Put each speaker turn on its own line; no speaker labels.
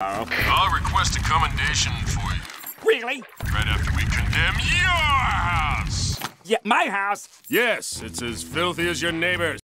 I'll request a commendation for you.
Really?
Right after we condemn your house.
Yeah, my house.
Yes, it's as filthy as your neighbor's.